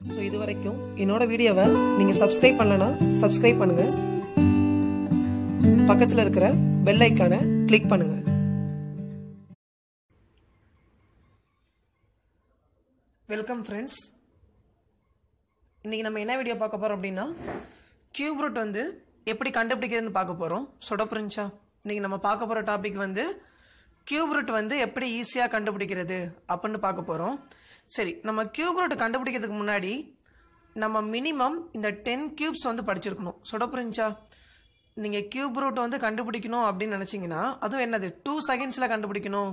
So இது வரைக்கும் என்னோட வீடியோவை நீங்கள் சப்ஸ்கிரைப் பண்ணலன்னா சப்ஸ்கிரைப் பண்ணுங்க. பக்கத்தில் இருக்கிற பெல் ஐக்கானை கிளிக் பண்ணுங்க. வெல்கம் ஃப்ரெண்ட்ஸ் இன்றைக்கி நம்ம என்ன வீடியோ பார்க்க போகிறோம் அப்படின்னா கியூப் ரூட் வந்து எப்படி கண்டுபிடிக்கிறதுன்னு பார்க்க போகிறோம் சொட புரிஞ்சா? இன்றைக்கி நம்ம பார்க்க போகிற டாபிக் வந்து கியூப் ரூட் வந்து எப்படி ஈஸியாக கண்டுபிடிக்கிறது அப்படின்னு பார்க்க போகிறோம் சரி நம்ம கியூப் ரூட் கண்டுபிடிக்கிறதுக்கு முன்னாடி நம்ம மினிமம் இந்த டென் கியூப்ஸ் வந்து படிச்சிருக்கணும். சொட புரிஞ்சா நீங்கள் கியூப் ரூட் வந்து கண்டுபிடிக்கணும் அப்படின்னு நினச்சிங்கன்னா அதுவும் என்னது? டூ செகண்ட்ஸில் கண்டுபிடிக்கணும்.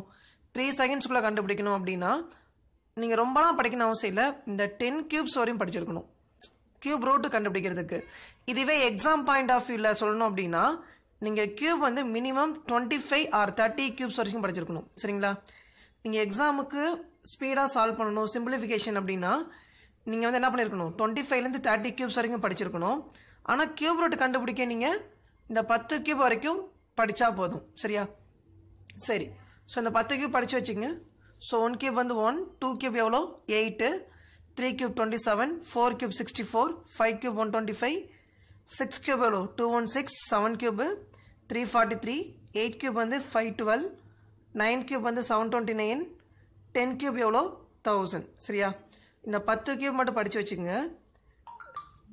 த்ரீ செகண்ட்ஸ்குள்ளே கண்டுபிடிக்கணும் அப்படின்னா நீங்கள் ரொம்பலாம் படிக்கணும் அவசியம் இல்லை. இந்த டென் கியூப்ஸ் வரையும் படிச்சிருக்கணும். கியூப் ரூட்டு கண்டுபிடிக்கிறதுக்கு. இதுவே எக்ஸாம் பாயிண்ட் ஆஃப் வியூவில் சொல்லணும் அப்படின்னா நீங்கள் கியூப் வந்து minimum twenty five or thirty cubes வரைக்கும் படிச்சிருக்கணும். சரிங்களா? நீங்கள் எக்ஸாமுக்கு ஸ்பீடாக சால்வ் பண்ணணும் சிம்பிளிஃபிகேஷன் அப்படின்னா நீங்கள் வந்து என்ன பண்ணியிருக்கணும் டுவெண்ட்டி ஃபைவ்லேருந்து தேர்ட்டி கியூப்ஸ் வரைக்கும் படிச்சிருக்கணும். ஆனால் கியூப் ரூட் கண்டுபிடிக்க நீங்கள் இந்த பத்து கியூப் வரைக்கும் படித்தா போதும். சரியா? சரி. ஸோ இந்த பத்து கியூப் படித்து வச்சுங்க. ஸோ ஒன் கியூப் வந்து ஒன் டூ கியூப் எவ்வளோ? Eight three cube twenty seven four cube sixty four five cube one twenty five six cube எவ்வளோ? Two one six seven cube three forty three eight cube வந்து five twelve nine cube வந்து seven twenty nine ten cube எவ்வளோ? Thousand சரியா? இந்த பத்து cube மட்டும் படித்து வச்சுக்கோங்க.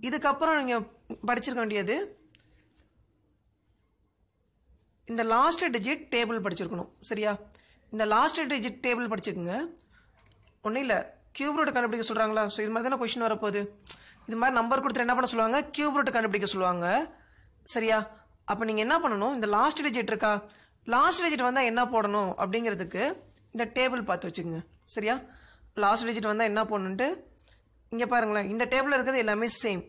இதுக்கப்புறம் நீங்கள் படிச்சிருக்க வேண்டியது இந்த லாஸ்ட் டிஜிட் டேபிள் படிச்சிருக்கணும். சரியா? இந்த லாஸ்ட் டிஜிட் டேபிள் படிச்சுக்கோங்க. ஒன்றும் இல்லை. கியூப் ரூட் கண்டுபிடிக்க சொல்கிறாங்களா ஸோ இது மாதிரி தானே கொஷின் வரப்போகுது. இது மாதிரி நம்பர் கொடுத்துட்டு என்ன பண்ண சொல்லுவாங்க? கியூப் ரூட் கண்டுபிடிக்க சொல்லுவாங்க. சரியா? அப்போ நீங்கள் என்ன பண்ணணும்? இந்த லாஸ்ட் டிஜிட் இருக்கா? லாஸ்ட் டிஜிட் வந்தால் என்ன போடணும் அப்படிங்கிறதுக்கு இந்த டேபிள் பார்த்து வச்சுக்கோங்க. சரியா? லாஸ்ட் டிஜிட் வந்தால் என்ன போடணுன்ட்டு இங்கே பாருங்களேன் இந்த டேபிளில் இருக்கிறது எல்லாமே சேம்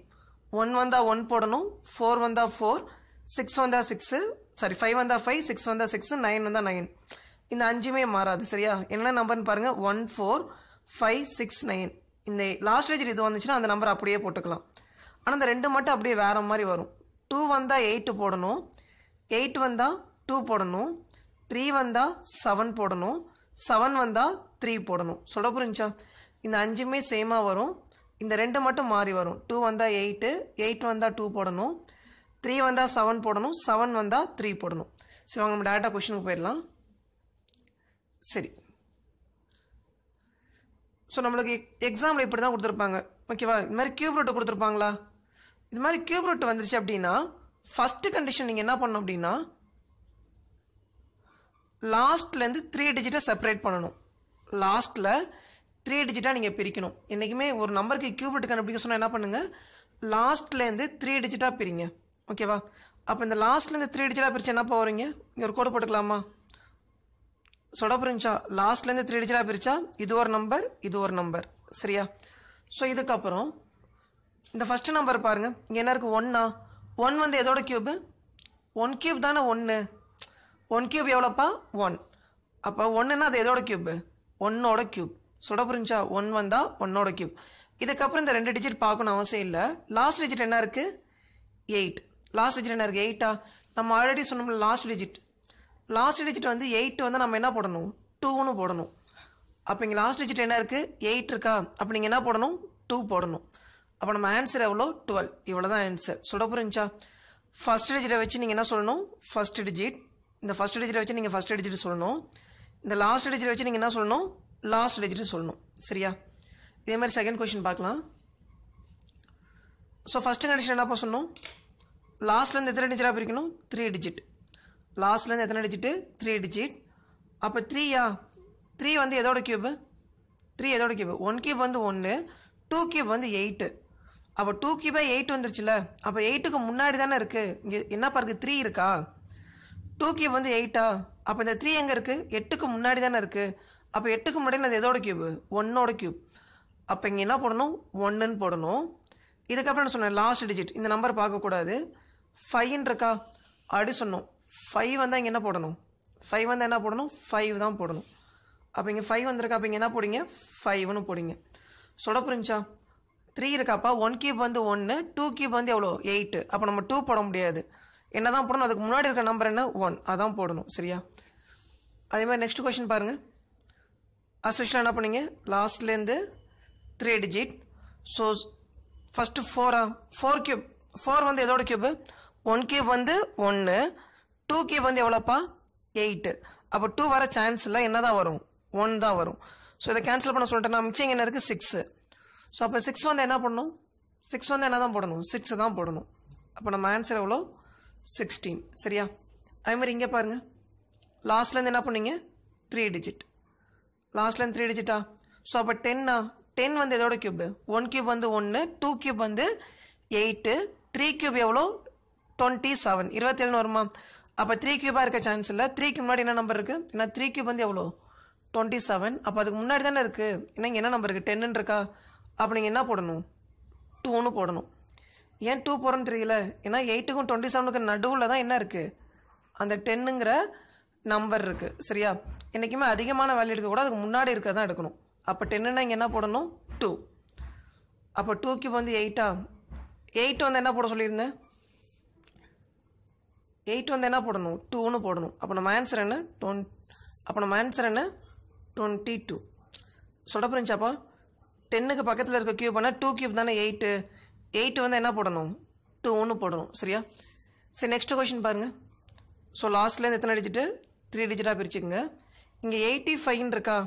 ஒன் வந்தால் ஒன் போடணும் ஃபோர் வந்தால் ஃபோர் சிக்ஸ் வந்தால் சிக்ஸு சாரி ஃபைவ் வந்தால் ஃபைவ் சிக்ஸ் வந்தால் சிக்ஸு நைன் வந்தால் நைன் இந்த அஞ்சுமே மாறாது சரியா? என்ன நம்பர்னு பாருங்கள் one four five six nine இந்த லாஸ்ட் டிஜிட் இது வந்துச்சுன்னா அந்த நம்பர் அப்படியே போட்டுக்கலாம். ஆனால் இந்த ரெண்டு மட்டும் அப்படியே வேறு மாதிரி வரும். டூ வந்தால் எயிட்டு போடணும் எயிட் வந்தால் டூ போடணும். த்ரீ வந்தால் செவன் போடணும். செவன் வந்தால் த்ரீ போடணும். சொல்ல புரிஞ்சா? இந்த அஞ்சுமே சேமாக வரும். இந்த ரெண்டு மட்டும் மாறி வரும். டூ வந்தால் எயிட்டு எயிட் வந்தால் டூ போடணும். த்ரீ வந்தால் செவன் போடணும். செவன் வந்தால் த்ரீ போடணும். சரி வாங்க நம்ம டேரெக்டாக கொஷினுக்கு போயிடலாம். சரி. ஸோ நம்மளுக்கு எக்ஸாமில் இப்படி தான் கொடுத்துருப்பாங்க. ஓகேவா இது மாதிரி கியூப் ரூட் கொடுத்துருப்பாங்களா? இது மாதிரி கியூப் ரூட் வந்துருச்சு அப்படின்னா ஃபஸ்ட்டு கண்டிஷன் நீங்கள் என்ன பண்ணணும் அப்படின்னா லாஸ்ட்லேருந்து த்ரீ டிஜிட்டை செப்பரேட் பண்ணணும். லாஸ்ட்டில் த்ரீ டிஜிட்டாக நீங்கள் பிரிக்கணும். என்றைக்குமே ஒரு நம்பருக்கு கியூபிட் கண்டுபிடிக்க சொன்னால் என்ன பண்ணுங்கள் லாஸ்ட்லேருந்து த்ரீ டிஜிட்டாக பிரிங்க. ஓகேவா அப்போ இந்த லாஸ்ட்லேருந்து த்ரீ டிஜிட்டாக பிரித்து என்ன போகிறீங்க இங்கே ஒரு கோடு போட்டுக்கலாமா? சொட புரிஞ்சா? லாஸ்ட்லேருந்து த்ரீ டிஜிட்டாக பிரித்தா இது ஒரு நம்பர் இது ஒரு நம்பர் சரியா? ஸோ இதுக்கப்புறம் இந்த ஃபஸ்ட்டு நம்பர் பாருங்கள் இங்கே என்ன இருக்குது ஒன்னா ஒன் வந்து எதோட க்யூபு ஒன் க்யூப் தானே ஒன்று ஒன் க்யூப் எவ்வளோப்பா? ஒன் அப்போ ஒன்றுன்னா அது எதோட க்யூபு ஒன்னோட க்யூப் சுட புரிஞ்சா ஒன் வந்தால் ஒன்னோட க்யூப் இதுக்கப்புறம் இந்த ரெண்டு டிஜிட் பார்க்கணும் அவசியம் இல்லை. லாஸ்ட் டிஜிட் என்ன இருக்குது எயிட் லாஸ்ட் டிஜிட் என்ன இருக்குது எயிட்டா நம்ம ஆல்ரெடி சொன்னோம்ல லாஸ்ட் டிஜிட் லாஸ்ட் டிஜிட் வந்து எயிட் வந்து நம்ம என்ன போடணும்? டூன்னு போடணும். அப்போ இங்கே லாஸ்ட் டிஜிட் என்ன இருக்குது எயிட் இருக்கா? அப்போ நீங்கள் என்ன போடணும்? டூ போடணும். அப்போ நம்ம ஆன்சர் எவ்வளோ? டுவெல் இவ்வளோ தான் ஆன்சர் சுட புரிஞ்சா? ஃபஸ்ட் டிஜிட்டை வச்சு நீங்கள் என்ன சொல்லணும்? ஃபஸ்ட் டிஜிட் இந்த ஃபஸ்ட் டிஜிட்டை வச்சு நீங்கள் ஃபஸ்ட் டிஜிட் சொல்லணும். இந்த லாஸ்ட் டிஜிட் வச்சு நீங்கள் என்ன சொல்லணும்? லாஸ்ட் டிஜிட் சொல்லணும். சரியா? இதே மாதிரி செகண்ட் கொஷின் பார்க்கலாம். ஸோ ஃபஸ்ட்டு கண்டிஷன் என்னப்பா சொன்னோம் லாஸ்ட்லேருந்து எத்தனை டிஜிட்டாக பிரிக்கணும்? த்ரீ டிஜிட் லாஸ்ட்லேருந்து எத்தனை டிஜிட்டு த்ரீ டிஜிட் அப்போ த்ரீயா த்ரீ வந்து எதோட கியூபு த்ரீ எதோட கியூபு ஒன் கியூப் வந்து ஒன்று டூ கியூப் வந்து எயிட்டு அப்போ டூ கியூபே எயிட் வந்துருச்சுல அப்போ எயிட்டுக்கு முன்னாடி தானே இருக்குது இங்கே என்னப்பா இருக்குது த்ரீ இருக்கா? டூ கியூப் வந்து எயிட்டா? அப்போ இந்த த்ரீ எங்கே இருக்குது எட்டுக்கு முன்னாடி தானே இருக்குது அப்போ எட்டுக்கு முன்னாடி அது எதோட கியூப் ஒன்னோட கியூப் அப்போ இங்கே என்ன போடணும்? ஒன்றுன்னு போடணும். இதுக்கப்புறம் நான் சொன்னேன்? லாஸ்ட் டிஜிட் இந்த நம்பர் பார்க்கக்கூடாது. ஃபைவ்னு இருக்கா? அப்படி சொன்னோம். ஃபைவ் வந்தால் இங்கே என்ன போடணும்? ஃபைவ் வந்தால் என்ன போடணும்? ஃபைவ் தான் போடணும். அப்போ இங்கே ஃபைவ் வந்திருக்கா? அப்போ இங்கே என்ன போடுங்க ஃபைவ்னு போடுங்க சொல்ல புரிஞ்சா? த்ரீ இருக்காப்பா? ஒன் கியூப் வந்து ஒன்று டூ கியூப் வந்து எவ்வளோ எயிட்டு அப்போ நம்ம டூ போட முடியாது. என்ன தான் போடணும்? அதுக்கு முன்னாடி இருக்க நம்பர் என்ன? ஒன் அதான் போடணும். சரியா? அதே மாதிரி நெக்ஸ்ட் கொஷின் பாருங்கள் அசோஷியல் என்ன பண்ணீங்க? லாஸ்ட்லேருந்து த்ரீ டிஜிட் ஸோ ஃபஸ்ட்டு ஃபோரா ஃபோர் கியூப் ஃபோர் வந்து எதோட கியூபு ஒன் கியூப் வந்து ஒன்று டூ கியூப் வந்து எவ்வளோப்பா? எயிட்டு அப்போ டூ வர சான்ஸ் இல்லை என்ன தான் வரும்? ஒன் தான் வரும். ஸோ இதை கேன்சல் பண்ண சொல்லிட்டேன். நான் மிச்சம் என்ன இருக்குது சிக்ஸு ஸோ அப்போ சிக்ஸ் வந்து என்ன பண்ணணும் சிக்ஸ் வந்து என்ன தான் போடணும்? சிக்ஸ் தான் போடணும். அப்போ நம்ம ஆன்சர் எவ்வளோ? சிக்ஸ்டீன் சரியா? அதே மாதிரி இங்கே பாருங்கள் லாஸ்ட்லேருந்து என்ன பண்ணீங்க? த்ரீ டிஜிட் லாஸ்ட்லேருந்து த்ரீ டிஜிட்டா ஸோ அப்போ டென்னா டென் வந்து எதோட க்யூப் ஒன் கியூப் வந்து ஒன்று டூ கியூப் வந்து எயிட்டு த்ரீ கியூப் எவ்வளோ? டுவெண்ட்டி செவன் இருபத்தேழுன்னு வருமா? அப்போ த்ரீ கியூபாக இருக்க சான்ஸ் இல்லை. த்ரீக்கு முன்னாடி என்ன நம்பர் இருக்குது ஏன்னா த்ரீ கியூப் வந்து எவ்வளோ? டுவெண்ட்டி செவன் அப்போ அதுக்கு முன்னாடி தானே இருக்குது ஏன்னா இங்கே என்ன நம்பர் இருக்குது டென்னு இருக்கா? அப்போ நீங்கள் என்ன போடணும்? டூன்னு போடணும். ஏன் டூ போகிறோன்னு தெரியல. ஏன்னா எயிட்டுக்கும் டுவெண்ட்டி செவனுக்கு நடுவில் தான் என்ன இருக்குது அந்த டென்னுங்கிற நம்பர் இருக்குது சரியா? என்றைக்குமே அதிகமான வேல்யூ எடுக்கக்கூடாது அதுக்கு முன்னாடி இருக்க தான் எடுக்கணும். அப்போ டென்னுன்னா இங்கே என்ன போடணும்? டூ அப்போ டூக்கு வந்து எயிட்டா எயிட் வந்து என்ன போட சொல்லியிருந்தேன்? எயிட் வந்து என்ன போடணும்? டூன்னு போடணும். அப்போ நம்ம ஆன்சர் என்ன? டொன் அப்போ நம்ம ஆன்சர் என்ன? டுவெண்ட்டி டூ சொல்ல புரிஞ்சாப்பா? டென்னுக்கு பக்கத்தில் இருக்க க்யூப் பண்ணால் டூ க்யூப் தானே எயிட்டு எயிட் வந்து என்ன போடணும்? டூ ஒன்று போடணும் சரியா? சரி நெக்ஸ்ட் கொஷின் பாருங்கள் ஸோ லாஸ்ட்லேருந்து எத்தனை டிஜிட்டு த்ரீ டிஜிட்டாக பிரிச்சுக்கோங்க. இங்கே எயிட்டி ஃபைவ்னு இருக்கா?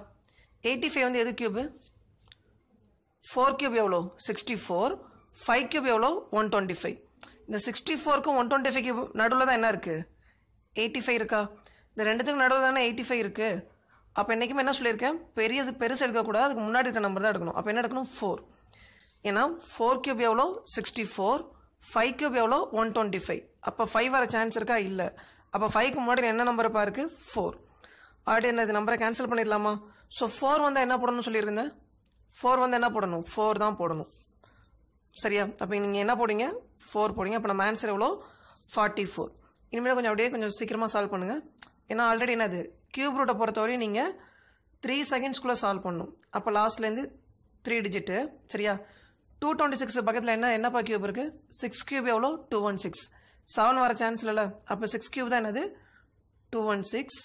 எயிட்டி ஃபைவ் வந்து எது கியூபு ஃபோர் கியூப் எவ்வளோ சிக்ஸ்டி ஃபோர் ஃபைவ் கியூப் எவ்வளோ ஒன் டுவெண்ட்டி ஃபைவ் இந்த சிக்ஸ்டி ஃபோருக்கும் ஒன் டுவெண்ட்டி ஃபைவ் கியூப் நடுவில் தான் என்ன இருக்குது எயிட்டி ஃபைவ் இருக்கா? இந்த ரெண்டுத்துக்கும் நடுவில் தானே எயிட்டி ஃபைவ் இருக்குது அப்போ என்றைக்குமே என்ன சொல்லியிருக்கேன்? பெரியது பெருசு எடுக்கக்கூடாது அதுக்கு முன்னாடி இருக்க நம்பர் தான் எடுக்கணும். அப்போ என்ன எடுக்கணும்? ஃபோர் ஏன்னா ஃபோர் கியூப் எவ்வளோ? சிக்ஸ்டி ஃபோர் ஃபைவ் கியூப் எவ்வளோ? ஒன் டுவெண்ட்டி ஃபைவ் அப்போ ஃபைவ் வர சான்ஸ் இருக்கா? இல்லை. அப்போ ஃபைவ்க்கு முன்னாடி என்ன நம்பர் பாருக்கு? ஃபோர் ஆல்ரெடி என்ன இது நம்பரை கேன்சல் பண்ணிடலாமா? ஸோ ஃபோர் வந்தால் என்ன போடணும்னு சொல்லியிருந்தேன்? ஃபோர் வந்து என்ன போடணும்? ஃபோர் தான் போடணும். சரியா? அப்போ நீங்கள் என்ன போடுங்க? ஃபோர் போடுங்க. அப்போ நம்ம ஆன்சர் எவ்வளோ? ஃபார்ட்டி ஃபோர் இனிமேல் கொஞ்சம் அப்படியே கொஞ்சம் சீக்கிரமாக சால்வ் பண்ணுங்கள் ஏன்னா ஆல்ரெடி என்னது? கியூப் ரூட்டை பொறுத்தவரையும் நீங்கள் த்ரீ செகண்ட்ஸ்குள்ளே சால்வ் பண்ணணும். அப்போ லாஸ்ட்லேருந்து த்ரீ டிஜிட்டு சரியா? டூ டுவெண்ட்டி சிக்ஸ் பக்கத்தில் என்ன என்னப்பா கியூப் இருக்குது சிக்ஸ் கியூப் எவ்வளோ டூ ஒன் சிக்ஸ் செவன் வர சான்ஸ் இல்லைல்ல. அப்போ சிக்ஸ் கியூப் தான் என்னது? டூ ஒன் சிக்ஸ்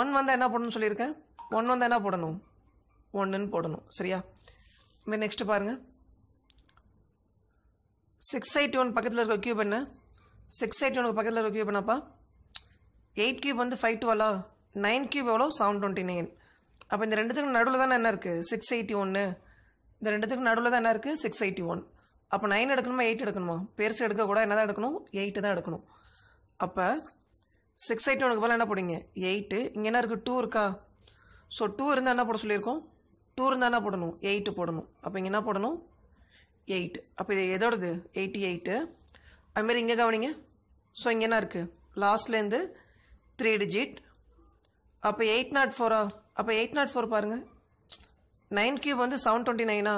ஒன் வந்து என்ன போடணும்னு சொல்லியிருக்கேன் ஒன் வந்து என்ன போடணும்? ஒன்றுன்னு போடணும். சரியா? இப்போ நெக்ஸ்ட்டு பாருங்கள் சிக்ஸ் எயிட்டி ஒன் பக்கத்தில் இருக்க கியூப் என்ன? சிக்ஸ் எயிட்டி ஒனுக்கு பக்கத்தில் இருக்க கியூப் என்னப்பா? எயிட் கியூப் வந்து ஃபைவ் டுவெல்லா நைன் கியூப் எவ்வளோ செவன் டுவெண்ட்டி நைன் அப்போ இந்த ரெண்டுத்துக்கும் நடுவில் தானே என்ன இருக்குது சிக்ஸ் எயிட்டி ஒன்று இந்த ரெண்டுத்துக்கும் நடுவில் தான் என்ன இருக்குது சிக்ஸ் எயிட்டி ஒன் அப்போ நைன் எடுக்கணுமா எயிட் எடுக்கணுமா? பெருசு எடுக்கக்கூட என்ன தான் எடுக்கணும்? எயிட்டு தான் எடுக்கணும். அப்போ சிக்ஸ் எயிட்டி ஒனுக்கு பதில் என்ன போடுங்க எயிட்டு இங்கே என்ன இருக்குது டூ இருக்கா? ஸோ டூ இருந்தால் என்ன போட சொல்லியிருக்கோம்? டூ இருந்தால் என்ன போடணும்? எயிட்டு போடணும். அப்போ இங்கே என்ன போடணும்? எயிட் அப்போ இது எதோடது? எயிட்டி எயிட்டு அதுமாரி இங்கே கவனிங்க. ஸோ இங்கே என்ன இருக்குது லாஸ்ட்லேருந்து த்ரீ டிஜிட் அப்போ எயிட் நாட் ஃபோரா அப்போ எயிட் நாட் ஃபோர் பாருங்கள் நைன் கியூப் வந்து செவன் டுவெண்ட்டி நைனா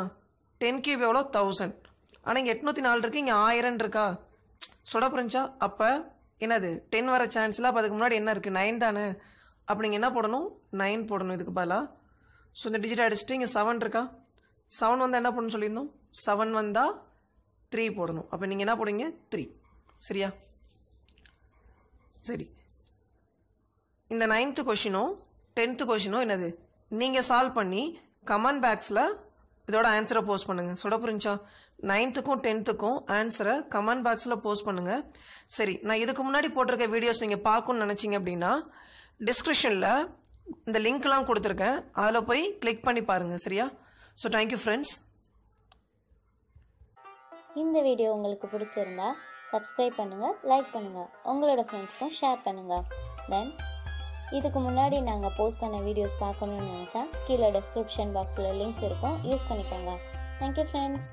டென் கியூப் எவ்வளோ? தௌசண்ட் ஆனால் இங்கே எட்நூற்றி நாலு இருக்குது இங்கே ஆயிரம் இருக்கா? சொல்ல புரிஞ்சா? அப்போ என்னது? டென் வர சான்ஸ்லாம் அப்போ அதுக்கு முன்னாடி என்ன இருக்குது நைன் தானே? அப்போ நீங்கள் என்ன போடணும்? நைன் போடணும் இதுக்கு பதிலாக ஸோ இந்த டிஜிட் அடிச்சுட்டு இங்கே செவன் இருக்கா? செவன் வந்தால் என்ன பண்ணணும் சொல்லியிருந்தோம்? செவன் வந்தால் த்ரீ போடணும். அப்போ நீங்கள் என்ன போடுங்க த்ரீ சரியா? சரி. இந்த நைன்த்து கொஷினும் டென்த்து கொஷினும் என்னது? நீங்கள் சால்வ் பண்ணி கமெண்ட் பாக்ஸில் இதோட ஆன்சரை போஸ்ட் பண்ணுங்கள் சொல்ல புரிஞ்சா? நைன்த்துக்கும் டென்த்துக்கும் ஆன்சரை கமெண்ட் பாக்ஸில் போஸ்ட் பண்ணுங்கள் சரி நான் இதுக்கு முன்னாடி போட்டிருக்க வீடியோஸ் நீங்கள் பார்க்கணும்னு நினச்சிங்க அப்படின்னா டிஸ்கிரிப்ஷனில் இந்த லிங்க்லாம் கொடுத்துருக்கேன். அதில் போய் கிளிக் பண்ணி பாருங்கள் சரியா? ஸோ தேங்க்யூ ஃப்ரெண்ட்ஸ் இந்த வீடியோ உங்களுக்கு பிடிச்சிருந்தா சப்ஸ்கிரைப் பண்ணுங்கள் லைக் பண்ணுங்கள் உங்களோட ஃப்ரெண்ட்ஸ்க்கும் ஷேர் பண்ணுங்கள் தென் இதுக்கு முன்னாடி நாங்கள் போஸ்ட் பண்ண வீடியோஸ் பார்க்கணும்னு நினச்சா கீழே டெஸ்கிரிப்ஷன் பாக்ஸில் லிங்க்ஸ் இருக்கும். யூஸ் பண்ணிக்கோங்க. Thank you friends